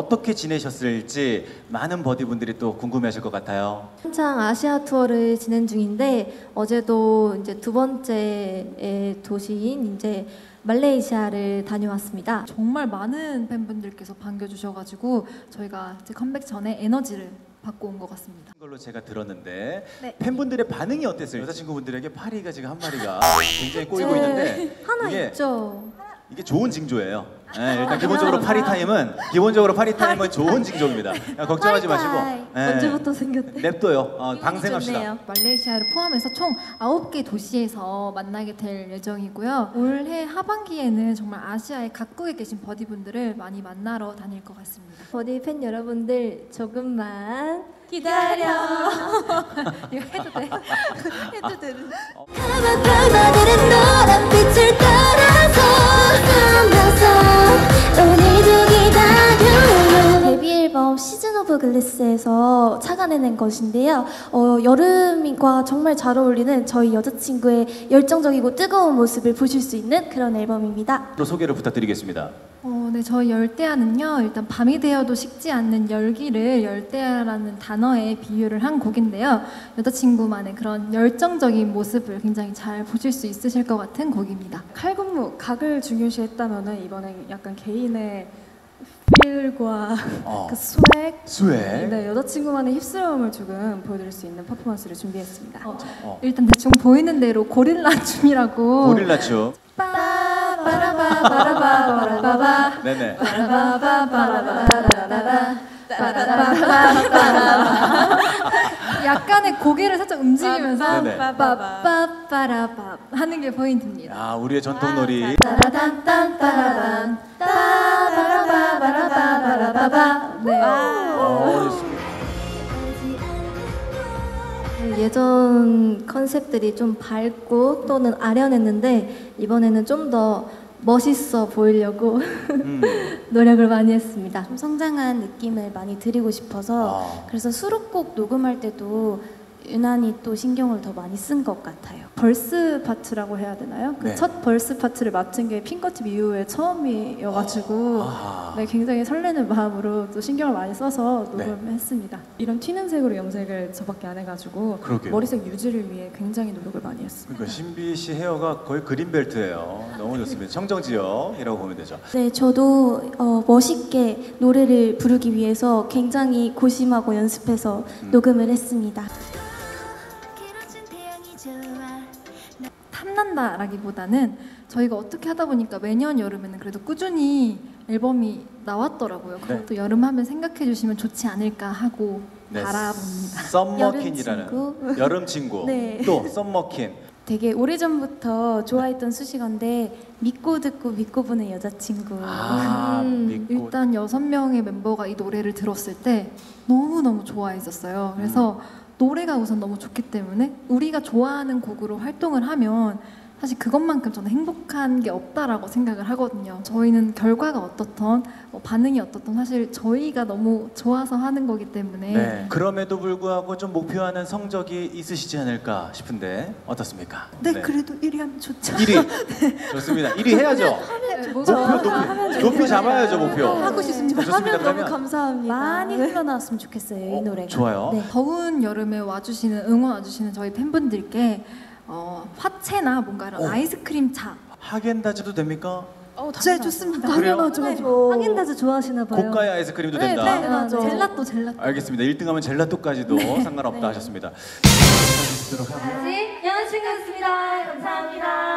어떻게 지내셨을지 많은 버디분들이 또 궁금해하실 것 같아요. 한창 아시아 투어를 진행 중인데 어제도 이제 두 번째의 도시인 이제 말레이시아를 다녀왔습니다. 정말 많은 팬분들께서 반겨주셔가지고 저희가 이제 컴백 전에 에너지를 받고 온 것 같습니다. 걸로 제가 들었는데 네. 팬분들의 반응이 어땠어요? 여자친구분들에게 파리가 지금 한 마리가 굉장히 꼬이고 네, 있는데 하나 이게 있죠. 이게 좋은 징조예요. 네, 일단 기본적으로 파리 타임은 기본적으로 파리 타임은 좋은 징조입니다. 야, 걱정하지 마시고 네, 언제부터 생겼대? 냅둬요. 어, 방생합시다. 좋네요. 말레이시아를 포함해서 총 9개 도시에서 만나게 될 예정이고요. 올해 하반기에는 정말 아시아의 각국에 계신 버디분들을 많이 만나러 다닐 것 같습니다. 버디 팬 여러분들 조금만 기다려. 이거 해도 돼? 해도 되는 앨범 Season of Glass에서 착안해낸 것인데요 어, 여름과 정말 잘 어울리는 저희 여자친구의 열정적이고 뜨거운 모습을 보실 수 있는 그런 앨범입니다 또 소개를 부탁드리겠습니다. 어, 네, 저희 열대야는요, 일단 밤이 되어도 식지 않는 열기를 열대야라는 단어에 비유를 한 곡인데요. 여자친구만의 그런 열정적인 모습을 굉장히 잘 보실 수 있으실 것 같은 곡입니다. 칼군무 각을 중요시했다면은 이번엔 약간 개인의 feel과 어. 그 swag swag. 네 여자친구만의 hip스러움을 조금 보여드릴 수 있는 퍼포먼스를 준비했습니다. 어, 어. 일단 대충 보이는 대로 고릴라 춤이라고. 고릴라 춤. 빠바라바바라바바라바바 네네. 약간의 고개를 살짝 움직이면서 네네. 빠빠빠라밥 하는 게 포인트입니다. 아 우리의 전통 놀이. 따라단딴 따라단 빠 바라바바라바바라바바 네. 어, 예전 컨셉들이 좀 밝고 또는 아련했는데 이번에는 좀 더 멋있어 보이려고 음. 노력을 많이 했습니다. 좀 성장한 느낌을 많이 드리고 싶어서 아. 그래서 수록곡 녹음할 때도 유난히 또 신경을 더 많이 쓴 것 같아요 verse 파트라고 해야 되나요? 그 네. 첫 verse 파트를 맡은 게 Fingertip 이후에 처음이어가지고 아. 네, 굉장히 설레는 마음으로 또 신경을 많이 써서 네. 녹음했습니다. 이런 튀는 색으로 염색을 저밖에 안 해가지고 그러게요. 머리색 유지를 위해 굉장히 노력을 많이 했습니다. 그러니까 신비 씨 헤어가 거의 그린벨트예요. 너무 좋습니다. 청정지역이라고 보면 되죠. 네, 저도 어, 멋있게 노래를 부르기 위해서 굉장히 고심하고 연습해서 녹음을 했습니다. 탐난다라기보다는 저희가 어떻게 하다 보니까 매년 여름에는 그래도 꾸준히 앨범이 나왔더라고요. 네. 그것도 여름 하면 생각해 주시면 좋지 않을까 하고 네. 바라봅니다. 썸머킨이라는 여름 친구. 여름 친구. 네. 또 썸머킨. 되게 오래전부터 좋아했던 수식어인데 믿고 듣고 믿고 보는 여자친구. 아, 음, 믿고. 일단 여섯 명의 멤버가 이 노래를 들었을 때 너무 너무 좋아했었어요. 그래서 음. 노래가 우선 너무 좋기 때문에 우리가 좋아하는 곡으로 활동을 하면 사실 그것만큼 저는 행복한 게 없다라고 생각을 하거든요. 저희는 결과가 어떻던 뭐 반응이 어떻던 사실 저희가 너무 좋아서 하는 거기 때문에 네. 그럼에도 불구하고 좀 목표하는 성적이 있으시지 않을까 싶은데 어떻습니까? 네, 그래도 1위 하면 좋죠. 1위. 좋습니다. 1위 해야죠. 목표 높이, 높이 잡아야죠, 목표. 하고 싶습니다. 좋습니다. 그러면 감사합니다. 많이 흘러나왔으면 좋겠어요, 이 노래가. 좋아요. 네. 더운 여름에 와주시는 응원 와주시는 저희 팬분들께 어, 화채나 뭔가 이런 오. 아이스크림 차 하겐다즈도 됩니까? 네, 좋습니다. 그래요? 하겐다즈 좋아하시나 봐요. 고가의 아이스크림도 네, 된다. 네, 맞아. 젤라또, 젤라또. 알겠습니다. 1등하면 젤라또까지도 네. 상관없다 하셨습니다. 여자친구였습니다. 감사합니다.